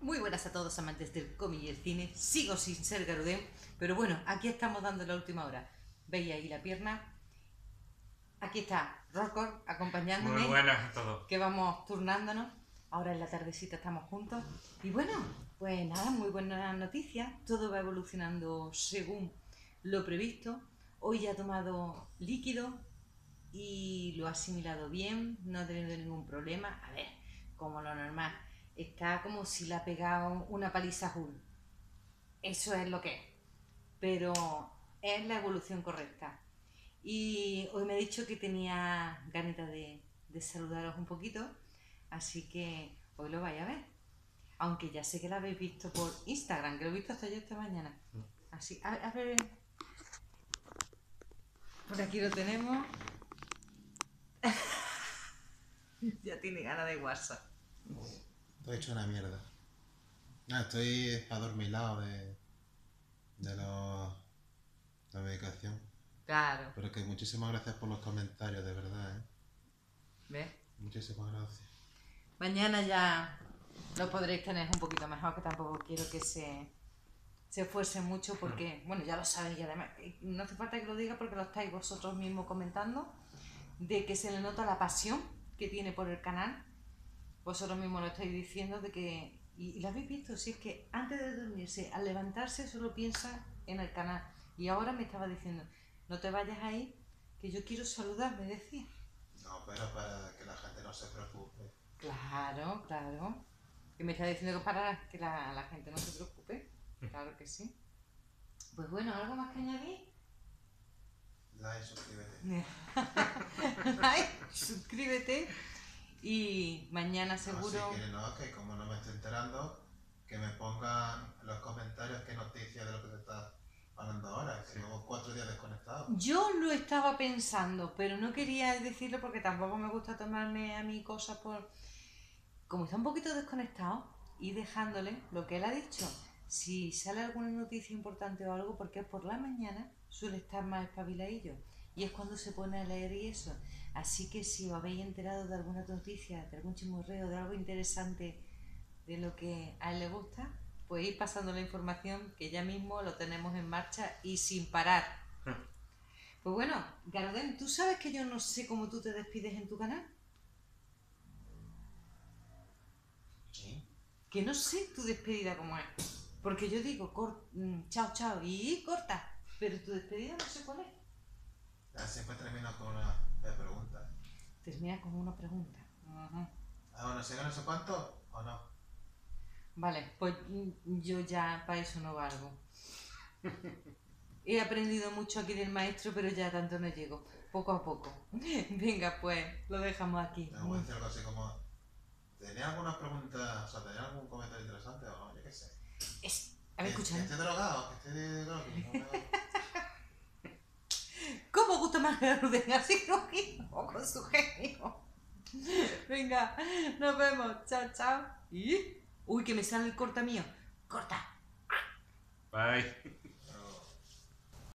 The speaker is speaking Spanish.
Muy buenas a todos amantes del cómic y el cine. Sigo sin ser Garudén, pero bueno, aquí estamos dando la última hora. ¿Veis ahí la pierna? Aquí está Rocco acompañándome. Muy buenas a todos. Que vamos turnándonos. Ahora en la tardecita estamos juntos. Y bueno, pues nada, muy buenas noticias. Todo va evolucionando según lo previsto. Hoy ya ha tomado líquido y lo ha asimilado bien, no ha tenido ningún problema. A ver, como lo normal está como si le ha pegado una paliza azul. Eso es lo que es. Pero es la evolución correcta. Y hoy me ha dicho que tenía ganita de, saludaros un poquito, así que hoy lo vais a ver. Aunque ya sé que lo habéis visto por Instagram, que lo he visto hasta yo esta mañana. Así, a, a ver. Por aquí lo tenemos. ya tiene ganas de WhatsApp. Estoy hecho una mierda. Estoy adormilado de, de la medicación. Claro. Pero que muchísimas gracias por los comentarios, de verdad, ¿eh? ¿Ves? Muchísimas gracias. Mañana ya lo podréis tener un poquito mejor, que tampoco quiero que se, se fuese mucho porque, bueno, ya lo sabéis y además eh, no hace falta que lo diga porque lo estáis vosotros mismos comentando, de que se le nota la pasión que tiene por el canal vosotros mismos lo estáis diciendo de que, y, lo habéis visto, si es que antes de dormirse, al levantarse solo piensa en el canal. Y ahora me estaba diciendo, no te vayas ahí, que yo quiero saludar, me decía. No, pero para que la gente no se preocupe. Claro, claro. Que me está diciendo que para que la, la gente no se preocupe. Claro que sí. Pues bueno, ¿algo más que añadir? Like, suscríbete. like, suscríbete. Y mañana seguro. No, si no, que como no me estoy enterando, que me pongan en los comentarios qué noticias de lo que se está hablando ahora, que llevo cuatro días desconectado. Yo lo estaba pensando, pero no quería decirlo porque tampoco me gusta tomarme a mí cosas por. Como está un poquito desconectado, y dejándole lo que él ha dicho. Si sale alguna noticia importante o algo, porque por la mañana suele estar más espabiladillo. Y es cuando se pone a leer y eso. Así que si os habéis enterado de alguna noticia, de algún chismorreo, de algo interesante de lo que a él le gusta, pues ir pasando la información que ya mismo lo tenemos en marcha y sin parar. Pues bueno, Garden, ¿tú sabes que yo no sé cómo tú te despides en tu canal? ¿Sí? Que no sé tu despedida cómo es. Porque yo digo, mm, chao, chao, y corta. Pero tu despedida no sé cuál es. Siempre termino con una pregunta. Termina con una pregunta. Ah, bueno, ¿se no sé cuánto o no? Vale, pues yo ya para eso no valgo. He aprendido mucho aquí del maestro, pero ya tanto no llego. Poco a poco. Venga, pues lo dejamos aquí. Te voy a decir algo así como. ¿Tenía alguna pregunta, o sea, tenía algún comentario interesante o no? Yo qué sé. Es, a ver, escucha. Que esté drogado, que esté drogado. ¿Cómo gusta más Ruden así o con su genio? Venga, nos vemos. Chao, chao. ¿Y? Uy, que me sale el corta mío. Corta. Bye.